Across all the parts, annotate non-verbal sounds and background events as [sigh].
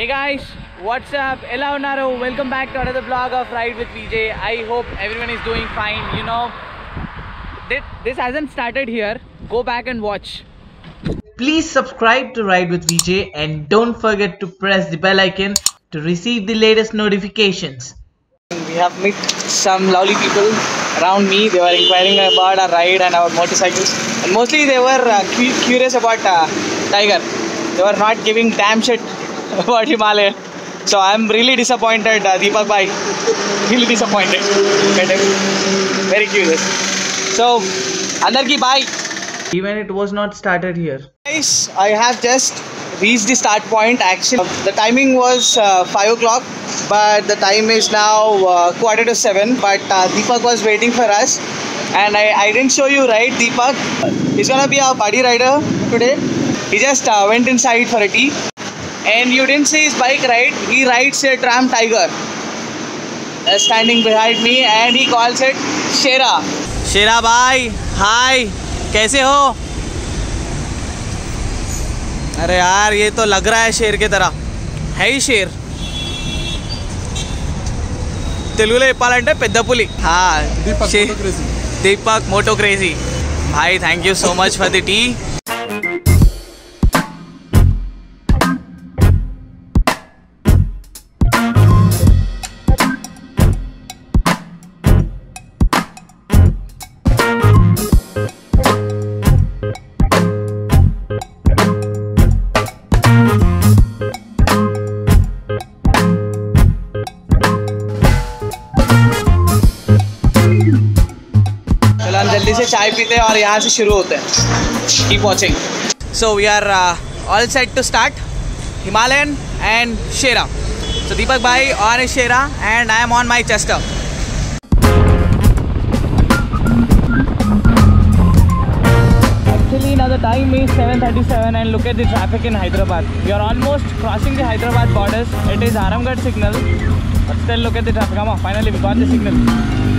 Hey guys, what's up? Ella Unnaro. Welcome back to another vlog of Ride with VJ. I hope everyone is doing fine. You know, this, this hasn't started here. Go back and watch. Please subscribe to Ride with VJ and don't forget to press the bell icon to receive the latest notifications. We have met some lovely people around me. They were inquiring about our ride and our motorcycles, and mostly they were uh, cu- curious about uh, Tiger. They were not giving damn shit [laughs] but Himalayan. So I'm really disappointed, uh, Deepak Bhai. really disappointed. Very curious. So, Andarki bye. Even it was not started here. Guys, I have just reached the start point. Actually, the timing was uh, 5 o'clock, but the time is now uh, quarter to 7. But uh, Deepak was waiting for us. And I, I didn't show you, right, Deepak? He's gonna be our party rider today. He just uh, went inside for a tea. and you didn't see his bike, right? He rides a Tram Tiger. Uh, standing behind me, and he calls it Shera. Shera bhai, hi, कैसे हो अरे यार ये तो लग रहा है शेर की तरह है ही షేర్ తెలుగులో చెప్పాలంటే పెద్ద పులి షే- Deepak Moto crazy Bhai thank you so much for the tea पीते हैं और यहाँ से शुरू होते हैं keep watching so we are all set to start Himalayan and Shera so Deepak भाई on his Shera and I am on my chester now the time is 7.37 and look at the traffic in Hyderabad. We are almost crossing the Hyderabad borders. It is Aramgarh signal. But still look at the traffic. Come on, finally we got the signal.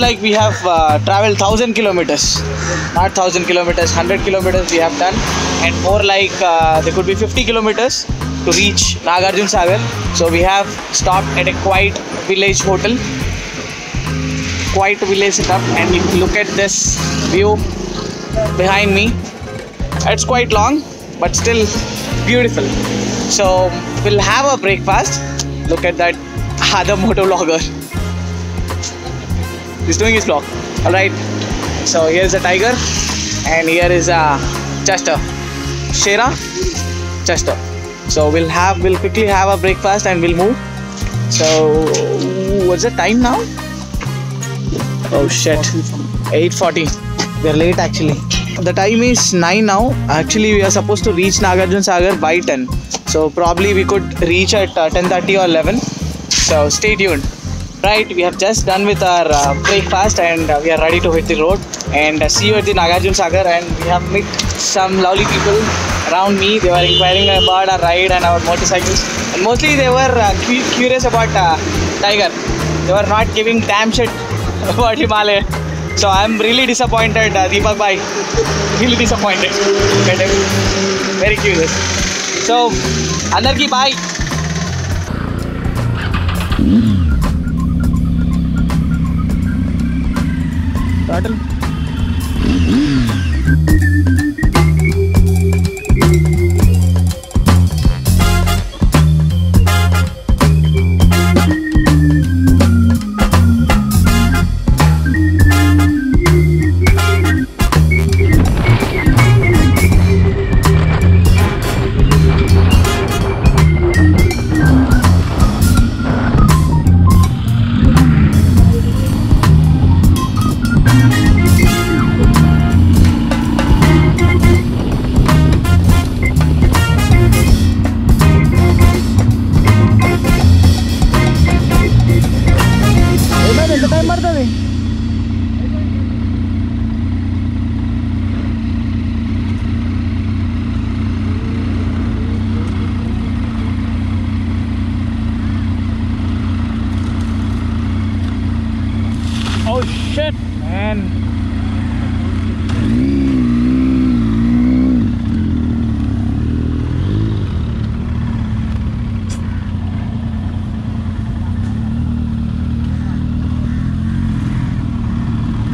Like we have uh, traveled 1000 kilometers. Not 1000 kilometers 100 kilometers we have done. And more like uh, there could be 50 kilometers to reach nagarjun sagar. So we have stopped at a quiet village hotel. Quiet village setup. And if you look at this view behind me it's quite long but still beautiful. So we'll have a breakfast. Look at that other [laughs] motor vlogger he's doing his vlog all right. So here's a tiger and here is a chester. Shera chester. So we'll have we'll quickly have a breakfast and we'll move. So what's the time now? Oh shit. 8:40 we're late actually. The time is 9 now. Actually we are supposed to reach nagarjun sagar by 10 so probably we could reach at uh, 10:30 or 11 so stay tuned right we have just done with our uh, breakfast and uh, we are ready to hit the road and uh, see you at the nagarjun sagar and we have met some lovely people around me they were inquiring about our ride and our motorcycles and mostly they were uh, cu- curious about uh, tiger they were not giving damn shit [laughs] about himalaya so i'm really disappointed uh, deepak bhai really disappointed Get it? very curious so అందరికీ bye टाटल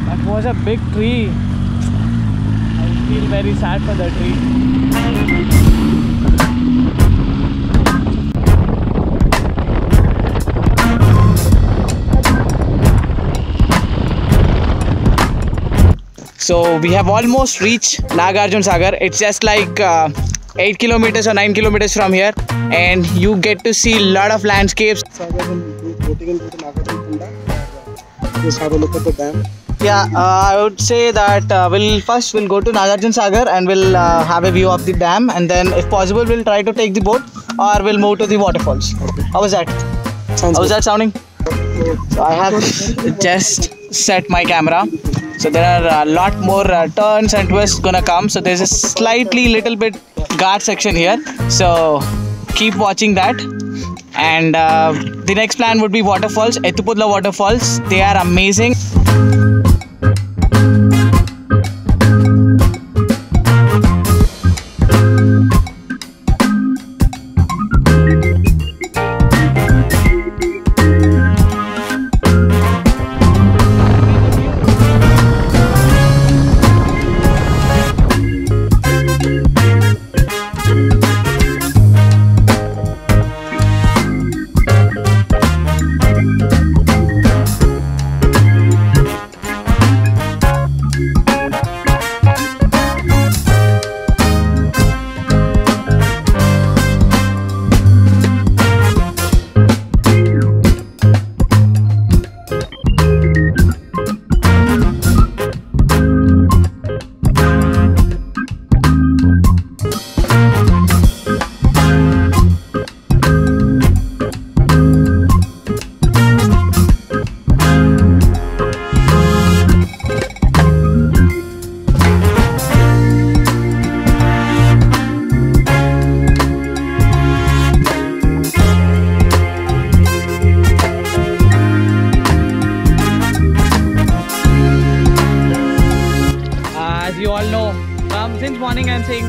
That was a big tree. I feel very sad for the tree. So we have almost reached Nagarjun Sagar. It's just like uh, 8 kilometers or 9 kilometers from here and you get to see a lot of landscapes. Sagar and do boating into the Nagarjuna or just have a look at the dam. Yeah, uh, I would say that uh, we'll first we'll go to Nagarjun Sagar and we'll uh, have a view of the dam and then if possible we'll try to take the boat or we'll move to the waterfalls. How was that? Sounds How's good. that sounding? So I have [laughs] just set my camera. So there are a lot more uh, turns and twists gonna come. So there's a slightly little bit guard section here. So keep watching that. And uh, the next plan would be waterfalls, Ethipothala waterfalls. They are amazing.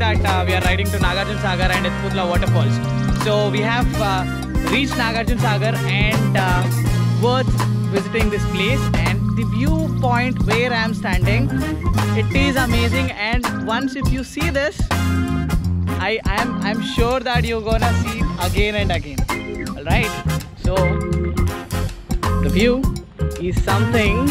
That uh, we are riding to Nagarjun Sagar and Ethipothala waterfalls. So we have uh, reached Nagarjun Sagar and uh, worth visiting this place and the viewpoint where I'm standing, it is amazing and once if you see this, I am I'm sure that you're gonna see it again and again. Alright, so the view is something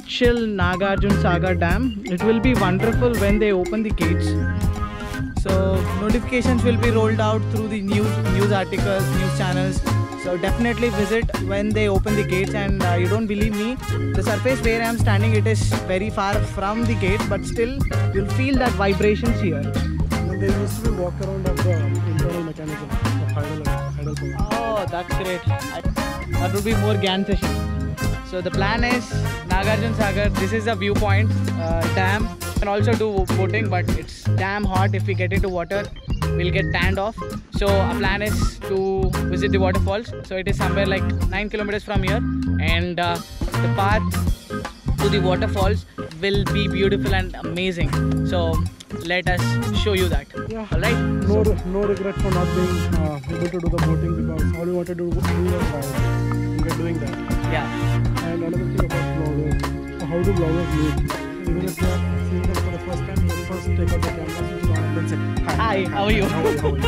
actual Nagarjun Sagar Dam. It will be wonderful when they open the gates. So notifications will be rolled out through the news news articles, news channels. So definitely visit when they open the gates. And uh, you don't believe me, the surface where I am standing, it is very far from the gate, but still you'll feel that vibrations here. And there used to be walk around of the internal mechanism hydel. Oh, that's great. I, that would be more GAN session. So the plan is Nagarjun Sagar. This is a viewpoint uh, dam. Can also do boating, but it's damn hot. If we get into water, we'll get tanned off. So our plan is to visit the waterfalls. So it is somewhere like nine kilometers from here, and uh, the path to the waterfalls will be beautiful and amazing. So let us show you that. Yeah. All right. No, no regret for not being uh, able to do the boating because all we wanted to do was ride. We are doing that. Yeah. And another thing about vloggers, so how do vloggers meet? Even if you are seeing them for the first time, you first take out the camera, switch it on, and say, Hi. Hi, how are you? How are you? How are you?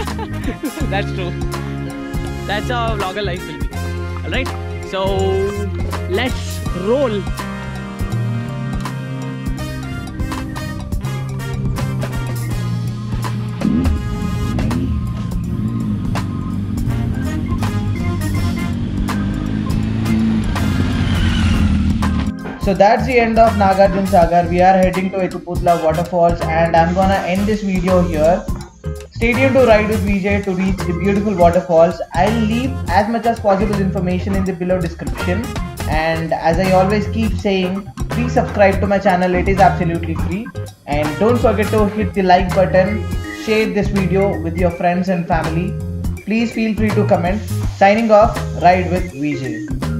That's true. That's how vlogger life will be. Alright? So let's roll. So that's the end of Nagarjun Sagar. We are heading to Ethipothala waterfalls and I'm gonna end this video here. Stay tuned to Ride with VJ to reach the beautiful waterfalls. I'll leave as much as possible information in the below description. And as I always keep saying, please subscribe to my channel. It is absolutely free. And don't forget to hit the like button, share this video with your friends and family. Please feel free to comment. Signing off, Ride with VJ.